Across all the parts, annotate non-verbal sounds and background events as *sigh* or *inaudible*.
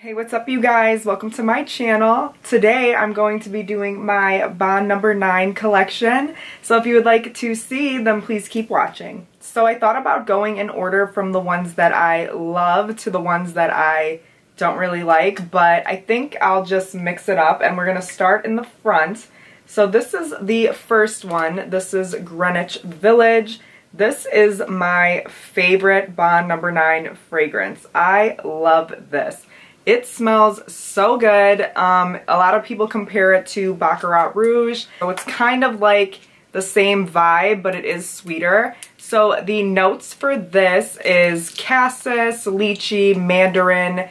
Hey, what's up you guys? Welcome to my channel. Today I'm going to be doing my Bond number 9 collection. So if you would like to see, then please keep watching. So I thought about going in order from the ones that I love to the ones that I don't really like, but I think I'll just mix it up and we're going to start in the front. So this is the first one. This is Greenwich Village. This is my favorite Bond number 9 fragrance. I love this. It smells so good. Um, a lot of people compare it to Baccarat Rouge. So it's kind of like the same vibe, but it is sweeter. So the notes for this is cassis, lychee, mandarin,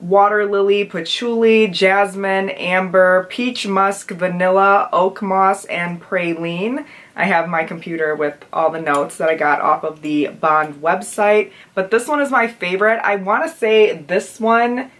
water lily, patchouli, jasmine, amber, peach musk, vanilla, oak moss, and praline. I have my computer with all the notes that I got off of the Bond website. But this one is my favorite. I want to say this one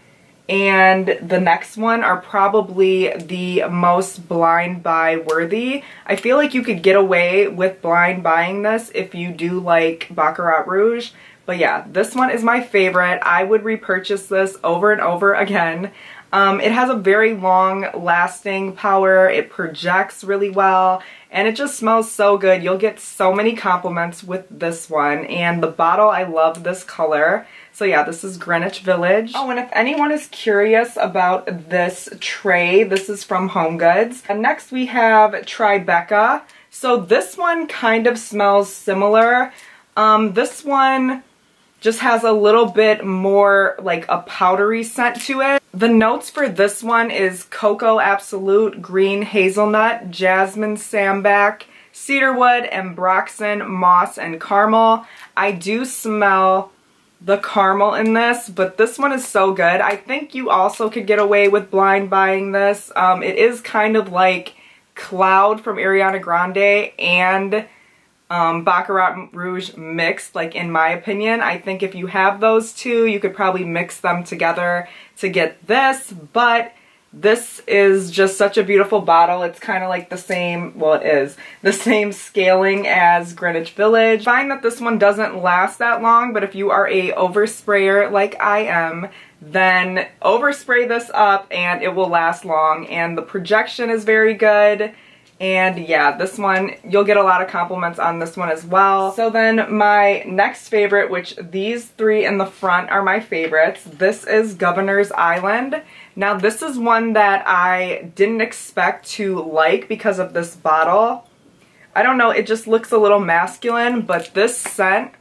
and the next one are probably the most blind buy worthy. I feel like you could get away with blind buying this if you do like Baccarat Rouge. But yeah, this one is my favorite. I would repurchase this over and over again. Um, it has a very long lasting power. It projects really well and it just smells so good. You'll get so many compliments with this one and the bottle, I love this color. So yeah, this is Greenwich Village. Oh, and if anyone is curious about this tray, this is from Home Goods. And next we have Tribeca. So this one kind of smells similar. Um, this one just has a little bit more like a powdery scent to it. The notes for this one is Cocoa Absolute, Green Hazelnut, Jasmine Sambac, Cedarwood, Ambroxan, Moss, and Caramel. I do smell the caramel in this, but this one is so good. I think you also could get away with blind buying this. Um, it is kind of like Cloud from Ariana Grande and um, Baccarat Rouge mixed, like in my opinion. I think if you have those two, you could probably mix them together to get this, but this is just such a beautiful bottle. It's kind of like the same, well it is, the same scaling as Greenwich Village. Find that this one doesn't last that long, but if you are a oversprayer like I am, then overspray this up and it will last long. And the projection is very good. And yeah, this one, you'll get a lot of compliments on this one as well. So then my next favorite, which these three in the front are my favorites. This is Governor's Island. Now this is one that I didn't expect to like because of this bottle. I don't know, it just looks a little masculine, but this scent,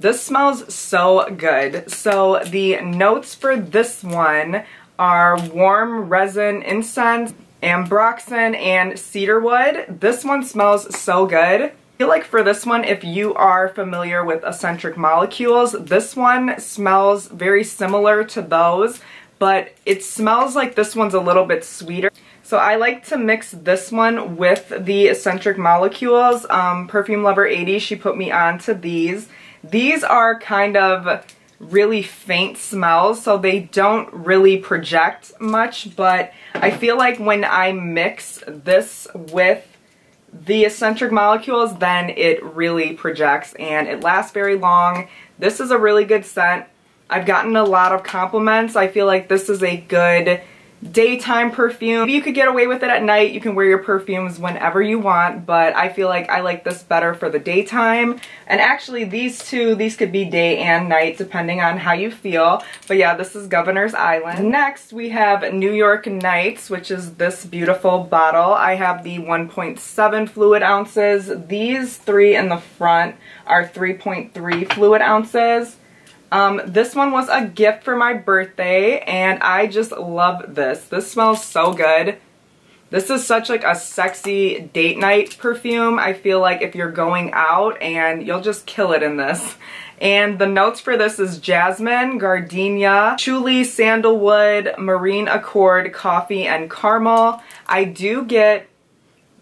this smells so good. So the notes for this one are warm resin incense, ambroxan, and cedarwood. This one smells so good. I feel like for this one, if you are familiar with Escentric Molecules, this one smells very similar to those, but it smells like this one's a little bit sweeter. So I like to mix this one with the Escentric Molecules. Um, Perfume Lover 80, she put me on to these. These are kind of really faint smells, so they don't really project much, but I feel like when I mix this with the Escentric Molecules, then it really projects and it lasts very long. This is a really good scent. I've gotten a lot of compliments. I feel like this is a good daytime perfume. Maybe you could get away with it at night. You can wear your perfumes whenever you want, but I feel like I like this better for the daytime. And actually these two, these could be day and night depending on how you feel. But yeah, this is Governor's Island. Next we have New York Nights, which is this beautiful bottle. I have the 1.7 fluid ounces. These three in the front are 3.3 fluid ounces. Um, this one was a gift for my birthday and I just love this. This smells so good. This is such like a sexy date night perfume. I feel like if you're going out and you'll just kill it in this. And the notes for this is jasmine, gardenia, patchouli, sandalwood, marine accord, coffee, and caramel. I do get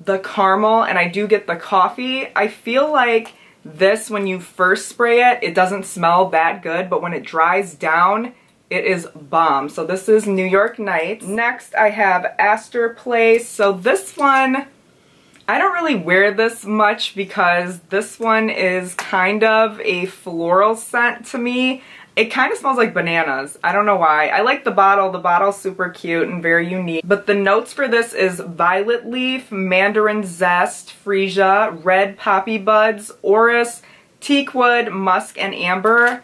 the caramel and I do get the coffee. I feel like this, when you first spray it, it doesn't smell that good, but when it dries down, it is bomb. So this is New York Nights. Next, I have Astor Place. So this one, I don't really wear this much because this one is kind of a floral scent to me. It kind of smells like bananas. I don't know why. I like the bottle. The bottle's super cute and very unique. But the notes for this is violet leaf, mandarin zest, freesia, red poppy buds, orris, teakwood, musk, and amber.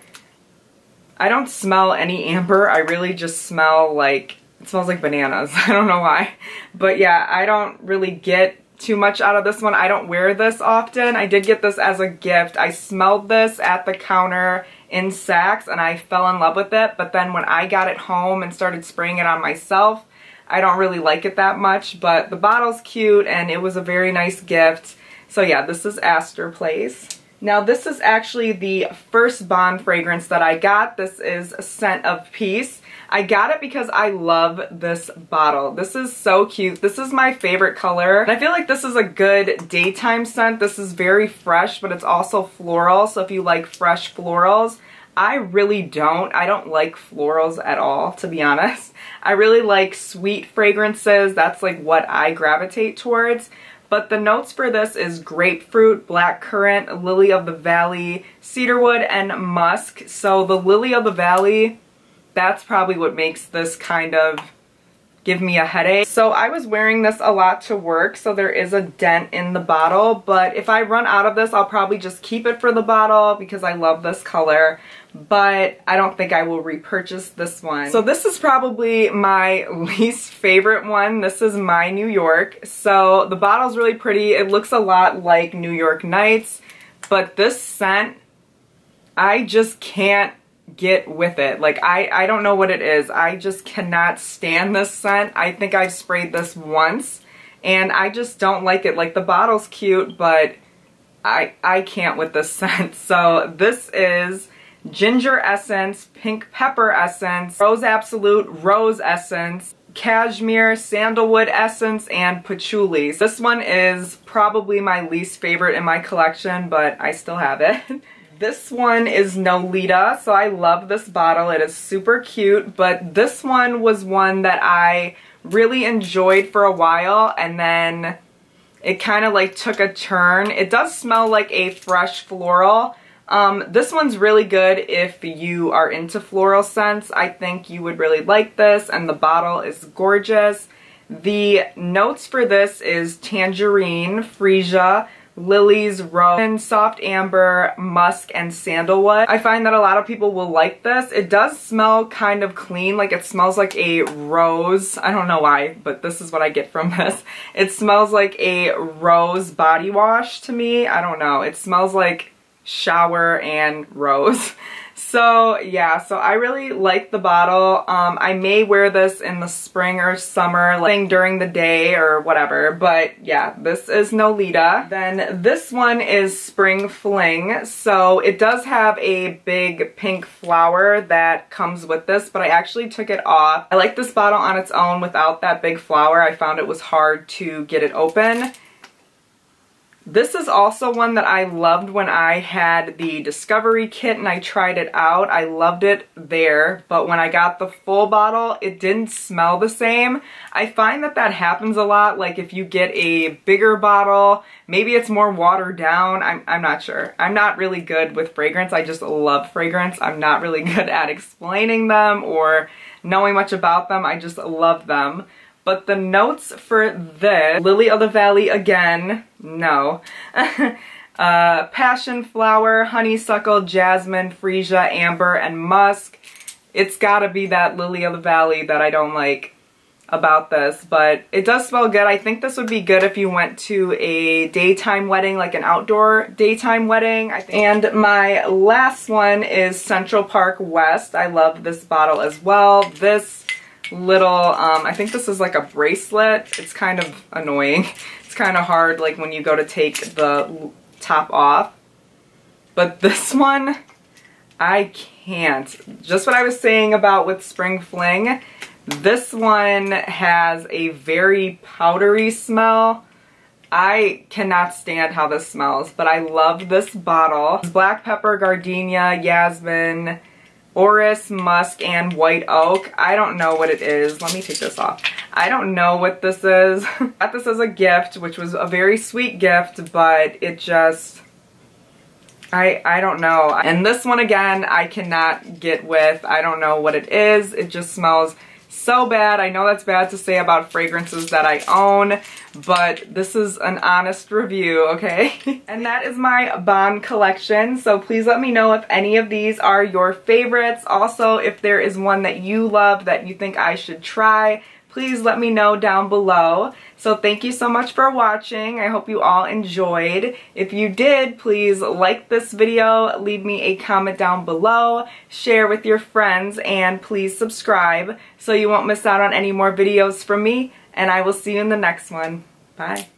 I don't smell any amber. I really just smell like, it smells like bananas. *laughs* I don't know why. But yeah, I don't really get too much out of this one. I don't wear this often. I did get this as a gift. I smelled this at the counter in Saks and I fell in love with it. But then when I got it home and started spraying it on myself, I don't really like it that much. But the bottle's cute and it was a very nice gift. So yeah, this is Astor Place. Now this is actually the first Bond fragrance that I got. This is Scent of Peace. I got it because I love this bottle. This is so cute. This is my favorite color. And I feel like this is a good daytime scent. This is very fresh, but it's also floral. So if you like fresh florals, I really don't. I don't like florals at all, to be honest. I really like sweet fragrances. That's like what I gravitate towards. But the notes for this is grapefruit, blackcurrant, lily of the valley, cedarwood, and musk. So the lily of the valley that's probably what makes this kind of give me a headache. So I was wearing this a lot to work, so there is a dent in the bottle, but if I run out of this, I'll probably just keep it for the bottle because I love this color, but I don't think I will repurchase this one. So this is probably my *laughs* least favorite one. This is My New York. So the bottle's really pretty. It looks a lot like New York Nights, but this scent, I just can't get with it. Like, I, I don't know what it is. I just cannot stand this scent. I think I've sprayed this once, and I just don't like it. Like, the bottle's cute, but I, I can't with this *laughs* scent. So this is ginger essence, pink pepper essence, rose absolute, rose essence, cashmere, sandalwood essence, and patchouli. This one is probably my least favorite in my collection, but I still have it. *laughs* This one is Nolita, so I love this bottle. It is super cute, but this one was one that I really enjoyed for a while, and then it kind of like took a turn. It does smell like a fresh floral. Um, this one's really good if you are into floral scents. I think you would really like this, and the bottle is gorgeous. The notes for this is tangerine, freesia, lilies, rose, and soft amber, musk, and sandalwood. I find that a lot of people will like this. It does smell kind of clean, like it smells like a rose. I don't know why, but this is what I get from *laughs* this. It smells like a rose body wash to me. I don't know. It smells like shower and rose. *laughs* So yeah, so I really like the bottle. Um, I may wear this in the spring or summer, like during the day or whatever. But yeah, this is Nolita. Then this one is Spring Fling. So it does have a big pink flower that comes with this, but I actually took it off. I like this bottle on its own without that big flower. I found it was hard to get it open. This is also one that I loved when I had the Discovery kit and I tried it out. I loved it there, but when I got the full bottle, it didn't smell the same. I find that that happens a lot, like if you get a bigger bottle, maybe it's more watered down, I'm, I'm not sure. I'm not really good with fragrance, I just love fragrance. I'm not really *laughs* good at explaining them or knowing much about them, I just love them. But the notes for this, Lily of the Valley again, no. *laughs* uh, passion flower, honeysuckle, jasmine, freesia, amber, and musk. It's gotta be that Lily of the Valley that I don't like about this, but it does smell good. I think this would be good if you went to a daytime wedding, like an outdoor daytime wedding. And my last one is Central Park West. I love this bottle as well. This little, um, I think this is like a bracelet. It's kind of annoying. *laughs* It's kind of hard like when you go to take the top off. But *laughs* this one, I can't. Just what I was saying about with Spring Fling, this one has a very powdery smell. I cannot stand how this smells, but I love this bottle. Black pepper, gardenia, yasmin, orris, musk, and white oak. I don't know what it is. Let me take this off. I don't know what this is. *laughs* Got this as a gift, which was a very sweet gift, but it just, I, I don't know. And this one again, I cannot get with. I don't know what it is. It just smells so bad. I know that's bad to say about fragrances that I own, but this is an honest review, okay? *laughs* and that is my Bond collection, so please let me know if any of these are your favorites. Also, if there is one that you love that you think I should try, please let me know down below. So thank you so much for watching. I hope you all enjoyed. If you did, please like this video, leave me a comment down below, share with your friends, and please subscribe so you won't miss out on any more videos from me. And I will see you in the next one. Bye.